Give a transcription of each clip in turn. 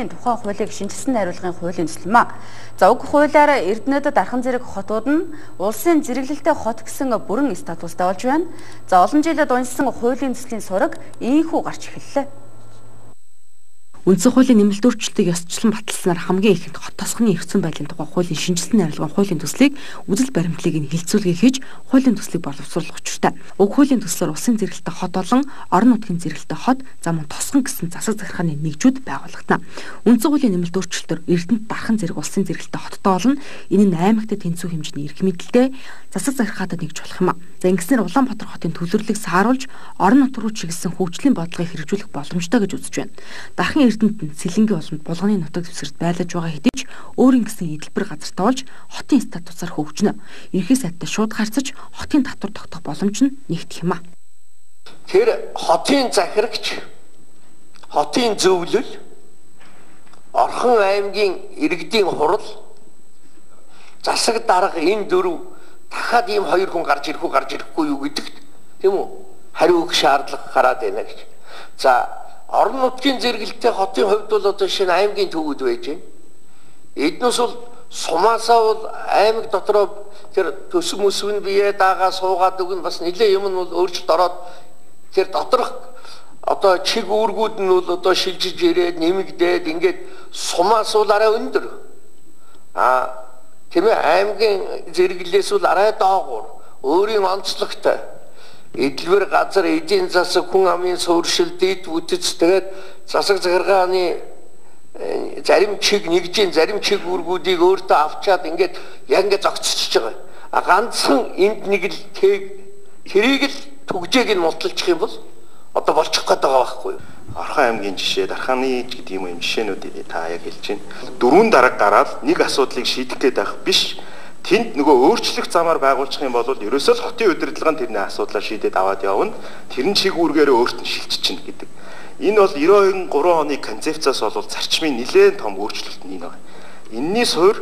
хуулийн тухай хуулийг шинжилсэн найруулгын хуулийн төсөл юм а. За уг хуулиар Эрдэнэт дархан зэрэг хотууд нь улсын зэрэглэлтэй хот гэсэн бүрэн статустай болж байна. За олон жилд уншсан хуулийн төслийн сураг ийхүү гарч эхэллээ. Үндсэн хуулийн нэмэлт өөрчлөлтийг ёсчлон баталснаар хамгийн ихэнд хот тосгоны эрхцэн байдлын тухай хуулийн шинжилсэн найруулгын хуулийн төслийг үзэл баримтлалыг нь хилцүүлгээ хийж хуулийн төслийг боловсруулах учиртай. Уг хуулийн төслөөр улсын зэрэгэлтэй хот болон орон нутгийн зэрэгэлтэй хот зам тосгон гэсэн засаг захиргааны нэгжүүд байгуулагдана. Үндсэн хуулийн нэмэлт өөрчлөлтөөр Эрдэнэт дархан зэрэг улсын зэрэгэлтэй хоттой болно. Энэ нь аймагт тэнцүү хэмжээний эрх мэдэлтэй засаг захиргаатай нэгж болох юм а. За ингэснээр Улаанбаатар хотын төлөвлөлийг сааруулж орон нутг руу чиглэсэн хөгжлийн бодлогыг хэрэгжүүлэх боломжтой гэж үзэж байна. Дархан Эрдэнэт нь Сэлэнгийн улманд булганы нутаг дэвсгэрт байлаж байгаа хэдий ч өөрийн гэсэн эдэлбэр газартай болж хотын статусаар хөгжнө. Ерхий сайттай шууд харьцаж хотын татвар тогтоох боломж нь нэгдэх юм а. Тэр хотын захирагч хотын зөвлөл Орхон аймгийн иргэдийн хурал засаг дарга энэ дөрв дахиад ийм хоёр хүн гарч ирэх үү гарч ирэхгүй юу гэдэгт тийм үү хариу өгөх шаардлага гараад байна гэж. За орон нутгийн зэрэгэлтэй хотын хувьд бол одоо шинэ аймгийн төвүүд байж байна. Эднээс бол сумаасаа бол аймаг дотроо тэр төс мөсвөн бие дагаа суугаад өгнө бас нэлээ юм нь бол өөрчлөлт ороод тэр доторх одоо чиг үүргүүд нь бол одоо шилжиж ирээд нэмэгдээд ингээд сумаас бол арай өндөр. А тийм ээ аймгийн зэрэглээс бол арай доогуур өөрийн онцлогтой эдлвэр газар эдийн засаг хүн амын сууршил дэд бүтэц тэгээд засаг захиргааны э, зарим чиг нэгжийн зарим чиг үүргүүдийг өөртөө авчаад ингээд яг ингээд зогцчихж байгаа. А ганцхан энд нэг л тэг тэрийг л түгжээг нь мулталчих юм бол одоо болчих гээд байгаа байхгүй юу? Орхон аймгийн жишээ, Дарханы гэдэг юм юм жишээнүүд та яг хэлж байна. Дөрвөн дарга гараад нэг асуудлыг шийдэх гээд байх биш тэнд нөгөө өөрчлөх замаар байгуулчих юм бол ерөөсөө л хотын удирдлага нь тэрний асуудлаа шийдээд аваад явна. Тэр нь чиг үүргээрээ өөрт нь шилжчихнэ гэдэг. Энэ бол 92 3 оны концепцаас бол зарчмын нэлээд том өөрчлөлт нь энэ байна. Энийний суур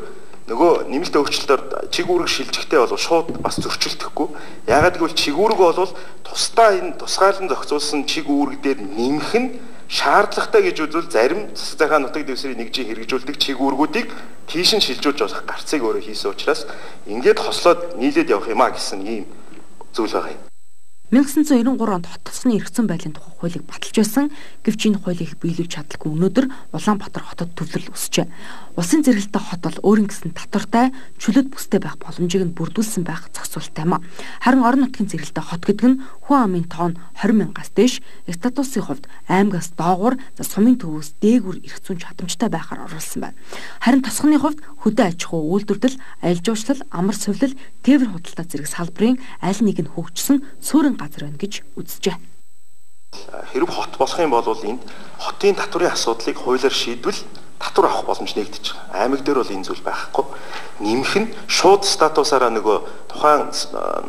нөгөө нэмэлт өөрчлөлтөөр чиг үүрэг шилжихтэй бол шууд бас зөрчилдөхгүй. Ягаад гэвэл чиг үүрэг бол тусдаа энэ тусгаарлан зохицуулсан чиг үүрэг дээр нэмэх нь шаардлагатай гэж үзвэл зарим засаг захаан нутаг дэвсрийн нэгжийн хэрэгжүүлдэг чигүүргүүдийг тийш нь шилжүүлж болох гарцыг өөрөө хийсэн учраас ингээд хослоод нийлээд явах юм а гэсэн ийм зүйл байгаа юм. 1993 онд хот тосны эргэцэн байдлын тухай хуулийг баталж байсан гэвч энэ хуулийг биелүүлж чадлаггүй өнөөдөр Улаанбаатар хотод төвлөрөл өсчээ. Улсын зэрэгэлтэй хот бол өөрийн гэсэн татвартай чөлөөт бүстэй байх боломжийг нь бүрдүүлсэн байх зохицуулттай юм. Харин орон нутгийн зэрэгэлтэй хот гэдэг нь хүн амын тоон 20 мянгаас дээш статусын хувьд аймагаас доогуур сумын төвөөс дээгүр эрх зүйн чадамжтай байхаар оруулсан байна. Харин тосгоны хувьд хөдөө аж ахуй үйлдвэрлэл, аялал жуулчлал, амар сувлал, тээвэр худалдаа зэрэг салбарын аль нэг нь хөгжсөн суурин газар байна гэж үзжээ. Хэрв хот болох юм бол энд хотын татврын асуудлыг хуулиар шийдвэл татвар авах боломж нэгдэж байгаа. Аймаг дээр бол энэ зүйл байхгүй. Нимх нь шууд статусаараа нөгөө тухайн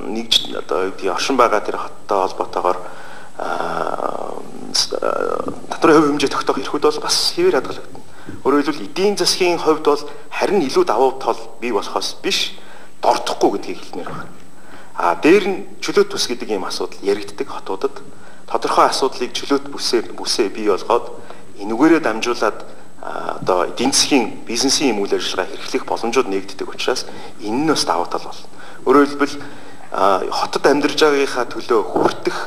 нэгж одоо юу гэдгийг оршин байгаа тэр хоттой холбоотойгоор татврын хувь хэмжээ тогтоох эрхүүд бол бас хэвээр хадгалагдана. Өөрөөр хэлбэл эдийн засгийн хувьд бол харин илүү давуу тал бий болохоос биш дордохгүй гэдгийг хэлмээр байна. А дээр нь чөлөөт бүс гэдэг ийм асуудал яригддаг хотуудад тодорхой асуудлыг чөлөөт бүсээ бүсээ бий болгоод энүүгээрээ дамжуулаад одоо эдийн засгийн бизнесийн юм үйл ажиллагаа хэрэглэх боломжууд нэгддэг учраас энэ нь бас давуу тал бол. Өөрөөр хэлбэл хотод амьдарж байгаагийнхаа төлөө хүртэх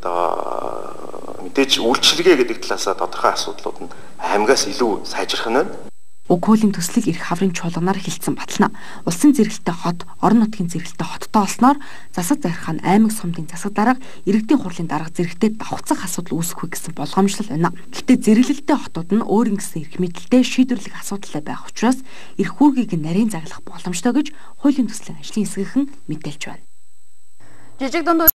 одоо мэдээж үйлчлэгээ гэдэг талаасаа тодорхой асуудлууд нь аймагаас илүү сайжрах нь. Уг хуулийн төслийг эрх хаврын чуулганаар хилцэн батлана. Улсын зэрэгэлтэй хот, орон нутгийн зэрэгэлтэй хоттой олсноор засаг захиргаан аймаг сумдын засаг дарга, иргэдийн хурлын дарга зэрэгтэй давхцах асуудал үүсэхгүй гэсэн болгоомжлол байна. Гэхдээ зэрэглэлтэй хотууд нь өөрийн гэсэн эрх мэдэлтэй шийдвэрлэх асуудалтай байх учраас эрх үүргийг нарийн заглах боломжтой гэж хуулийн төслийн ажлын хэсгийнхэн мэдээлж байна. Жижиг дунд